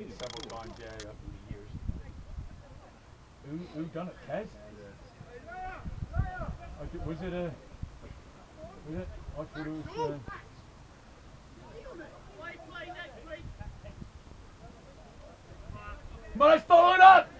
seen it several times, yeah, over the years. Who, who done it? I d- Was it a... Was it? I thought it was... Uh, it up!